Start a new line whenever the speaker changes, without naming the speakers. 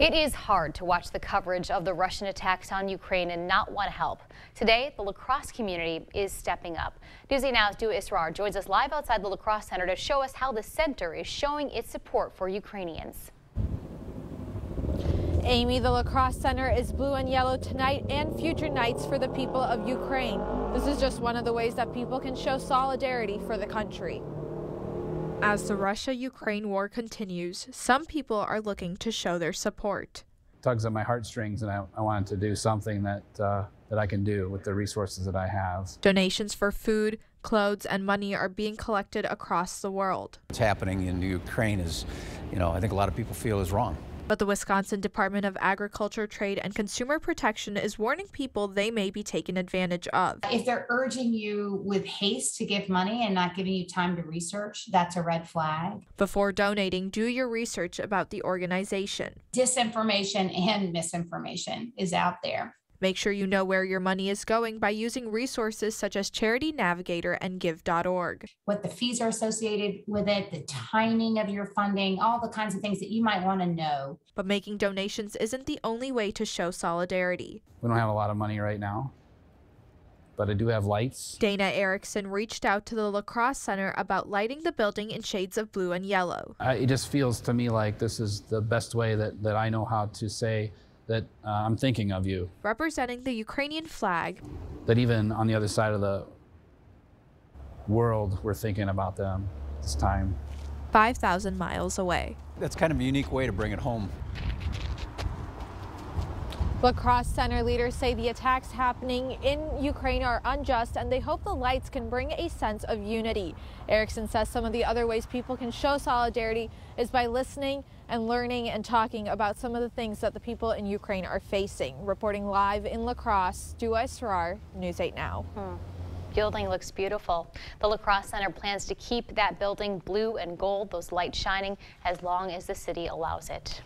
It is hard to watch the coverage of the Russian attacks on Ukraine and not want to help. Today, the La Crosse community is stepping up. News 8 Now's Dua Israr joins us live outside the La Crosse Center to show us how the center is showing its support for Ukrainians.
Amy, the La Crosse Center is blue and yellow tonight and future nights for the people of Ukraine. This is just one of the ways that people can show solidarity for the country. As the Russia Ukraine war continues, some people are looking to show their support.
Tugs at my heartstrings, and I, I wanted to do something that, uh, that I can do with the resources that I have.
Donations for food, clothes, and money are being collected across the world.
What's happening in Ukraine is, you know, I think a lot of people feel is wrong.
But the Wisconsin Department of Agriculture, Trade, and Consumer Protection is warning people they may be taken advantage of.
If they're urging you with haste to give money and not giving you time to research, that's a red flag.
Before donating, do your research about the organization.
Disinformation and misinformation is out there.
Make sure you know where your money is going by using resources such as Charity Navigator and Give.org.
What the fees are associated with it, the timing of your funding, all the kinds of things that you might want to know.
But making donations isn't the only way to show solidarity.
We don't have a lot of money right now, but I do have lights.
Dana Erickson reached out to the La Crosse Center about lighting the building in shades of blue and yellow.
I, it just feels to me like this is the best way that, that I know how to say that uh, I'm thinking of you.
Representing the Ukrainian flag.
That even on the other side of the world, we're thinking about them this time.
5,000 miles away.
That's kind of a unique way to bring it home.
La Crosse Center leaders say the attacks happening in Ukraine are unjust and they hope the lights can bring a sense of unity. Erickson says some of the other ways people can show solidarity is by listening and learning and talking about some of the things that the people in Ukraine are facing. Reporting live in La Crosse, Dua Israr, News 8 Now.
Hmm building looks beautiful. The La Crosse Center plans to keep that building blue and gold, those lights shining, as long as the city allows it.